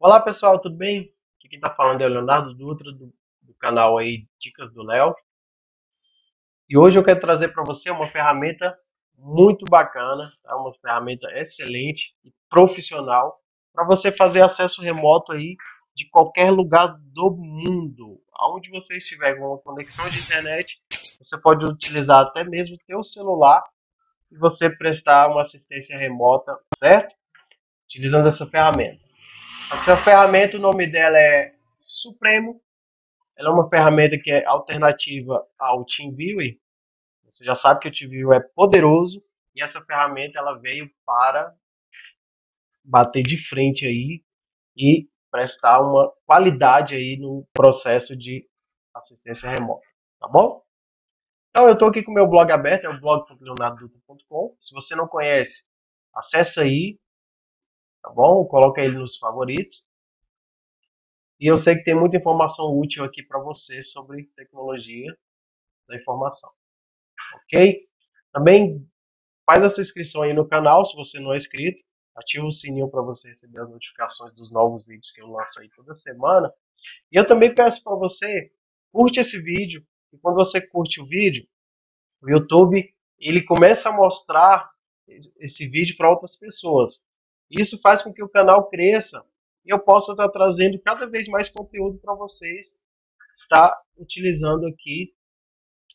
Olá pessoal, tudo bem? Aqui quem está falando é o Leonardo Dutra do, do canal aí Dicas do Léo. E hoje eu quero trazer para você uma ferramenta muito bacana, tá? uma ferramenta excelente e profissional para você fazer acesso remoto aí de qualquer lugar do mundo. Aonde você estiver com uma conexão de internet, você pode utilizar até mesmo o seu celular e você prestar uma assistência remota, certo? Utilizando essa ferramenta. Essa ferramenta, o nome dela é Supremo. Ela é uma ferramenta que é alternativa ao TeamViewer. Você já sabe que o TeamViewer é poderoso e essa ferramenta ela veio para bater de frente aí e prestar uma qualidade aí no processo de assistência remota, tá bom? Então, eu estou aqui com o meu blog aberto, é o blog.leonardodutra.com. Se você não conhece, acessa aí, tá bom? Coloca ele nos favoritos. E eu sei que tem muita informação útil aqui para você sobre tecnologia da informação. Ok? Também faz a sua inscrição aí no canal, se você não é inscrito. Ativa o sininho para você receber as notificações dos novos vídeos que eu lanço aí toda semana. E eu também peço para você, curte esse vídeo, e quando você curte o vídeo, o YouTube ele começa a mostrar esse vídeo para outras pessoas. Isso faz com que o canal cresça e eu possa estar trazendo cada vez mais conteúdo para vocês estar utilizando aqui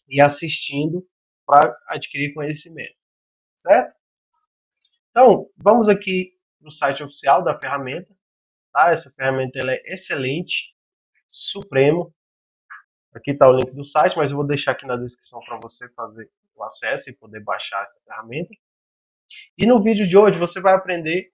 e assistindo para adquirir conhecimento, certo? Então, vamos aqui no site oficial da ferramenta, tá? Essa ferramenta ela é excelente, supremo, Aqui está o link do site, mas eu vou deixar aqui na descrição para você fazer o acesso e poder baixar essa ferramenta. E no vídeo de hoje você vai aprender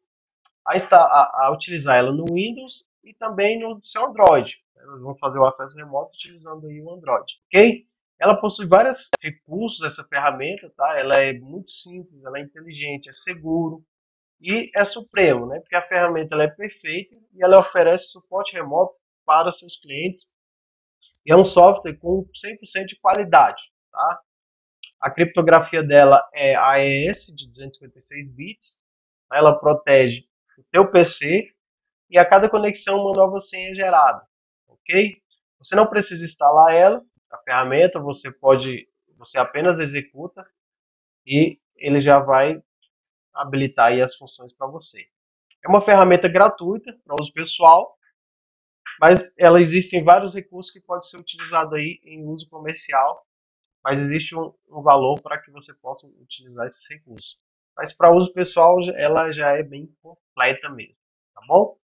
a, a, a utilizar ela no Windows e também no seu Android. Nós vamos fazer o acesso remoto utilizando aí o Android, ok? Ela possui vários recursos, essa ferramenta, tá? Ela é muito simples, ela é inteligente, é seguro e é supremo, né? Porque a ferramenta ela é perfeita e ela oferece suporte remoto para seus clientes e é um software com 100% de qualidade. Tá? A criptografia dela é AES de 256 bits. Ela protege o teu PC e a cada conexão uma nova senha é gerada. Ok? Você não precisa instalar ela, a ferramenta, você pode, você apenas executa e ele já vai habilitar as funções para você. É uma ferramenta gratuita para uso pessoal mas ela existem vários recursos que pode ser utilizado aí em uso comercial, mas existe um, um valor para que você possa utilizar esses recursos. Mas para uso pessoal, ela já é bem completa mesmo, tá bom?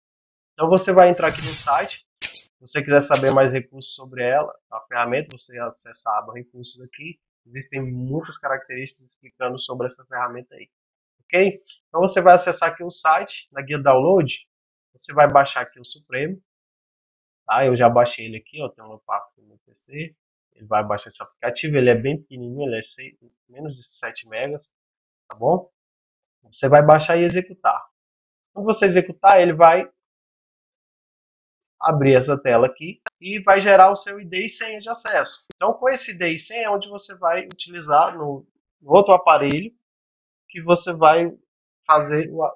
Então você vai entrar aqui no site, se você quiser saber mais recursos sobre ela, a ferramenta, você acessa a aba recursos aqui, existem muitas características explicando sobre essa ferramenta aí, ok? Então você vai acessar aqui o site, na guia download, você vai baixar aqui o Supremo, Tá? Eu já baixei ele aqui, ó, tem uma pasta no PC. Ele vai baixar esse aplicativo, ele é bem pequenininho, ele é 6, menos de 7 megas, tá bom? Você vai baixar e executar. Quando você executar, ele vai abrir essa tela aqui e vai gerar o seu ID e senha de acesso. Então, com esse ID e senha é onde você vai utilizar no, outro aparelho que você vai fazer o,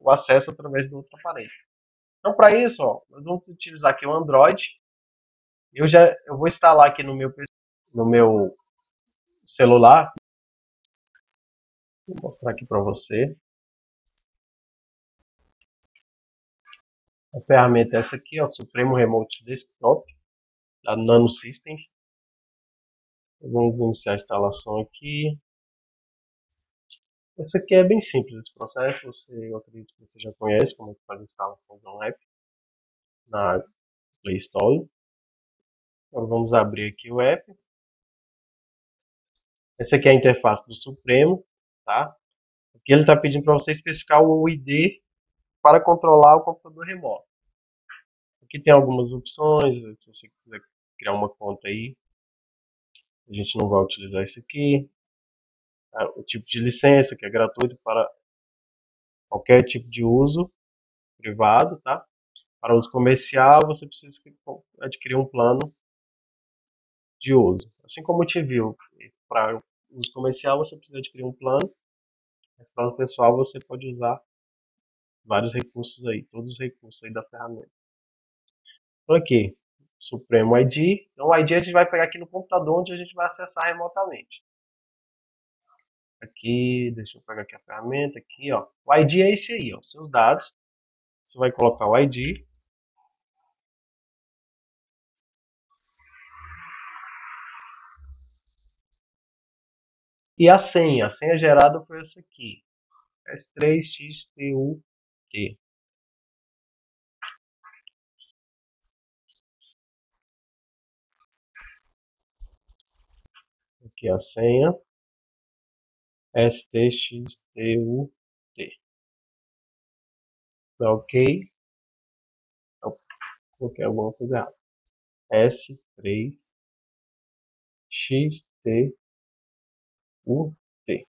o acesso através do outro aparelho. Então, para isso, ó, nós vamos utilizar aqui o Android. Eu já eu vou instalar aqui no meu no meu celular. Vou mostrar aqui para você. A ferramenta é essa aqui, ó, Supremo Remote Desktop da Nano Systems. Vamos iniciar a instalação aqui. Esse aqui é bem simples esse processo, você, eu acredito que você já conhece como é que faz a instalação de um app na Play Store. Então vamos abrir aqui o app. Essa aqui é a interface do Supremo, tá? Aqui ele está pedindo para você especificar o ID para controlar o computador remoto. Aqui tem algumas opções, se você quiser criar uma conta aí, a gente não vai utilizar isso aqui. Tá? o tipo de licença, que é gratuito para qualquer tipo de uso privado, tá? Para uso comercial, você precisa adquirir um plano de uso. Assim como o TView, para uso comercial você precisa adquirir um plano, mas para o pessoal você pode usar vários recursos aí, todos os recursos aí da ferramenta. Então aqui, Supremo ID. Então o ID a gente vai pegar aqui no computador onde a gente vai acessar remotamente. Aqui, deixa eu pegar aqui a ferramenta, aqui ó. O ID é esse aí, ó, seus dados. Você vai colocar o ID. E a senha, a senha gerada foi essa aqui. S3XTUT. Aqui a senha. STXTUT. Tá ok? Então, coloquei alguma coisa errada. S3XTUT.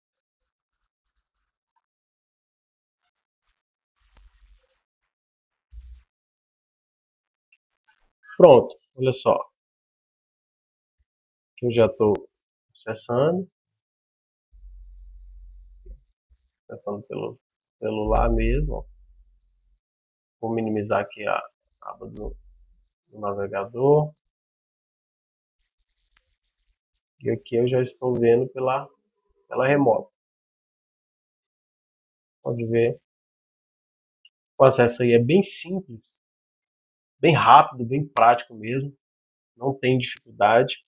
Pronto, olha só. Eu já estou acessando. Acessando pelo celular mesmo. Vou minimizar aqui a aba do, do navegador. E aqui eu já estou vendo pela, pela remota. Pode ver. O acesso aí é bem simples bem rápido, bem prático mesmo. Não tem dificuldade.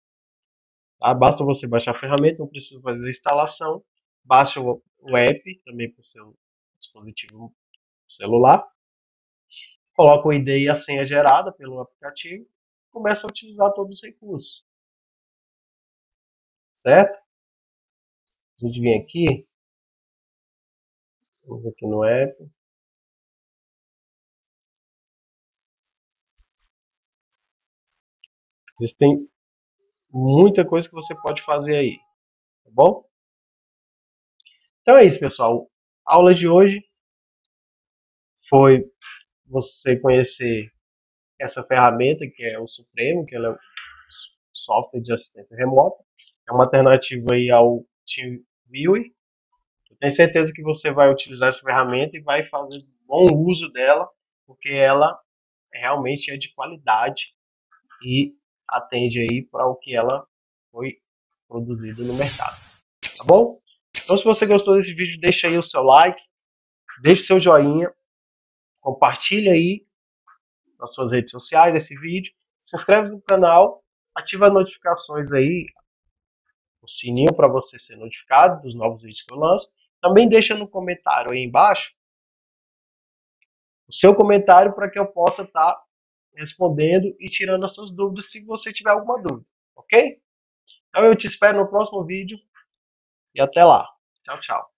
Tá? Basta você baixar a ferramenta, não precisa fazer a instalação. Baixa o, app também para o seu dispositivo celular. Coloca o ID e a senha gerada pelo aplicativo. Começa a utilizar todos os recursos. Certo? A gente vem aqui. Vamos aqui no app. Existem muita coisa que você pode fazer aí, tá bom? Então é isso, pessoal. A aula de hoje foi você conhecer essa ferramenta que é o Supremo, que é o software de assistência remota. É uma alternativa aí ao Eu tenho certeza que você vai utilizar essa ferramenta e vai fazer bom uso dela, porque ela realmente é de qualidade e atende aí para o que ela foi produzida no mercado. Tá bom? Então, se você gostou desse vídeo, deixa aí o seu like, deixe seu joinha, compartilhe aí nas suas redes sociais esse vídeo, se inscreve no canal, ativa as notificações aí, o sininho para você ser notificado dos novos vídeos que eu lanço. Também deixa no comentário aí embaixo o seu comentário para que eu possa estar tá respondendo e tirando as suas dúvidas se você tiver alguma dúvida, ok? Então eu te espero no próximo vídeo e até lá. Tchau, tchau.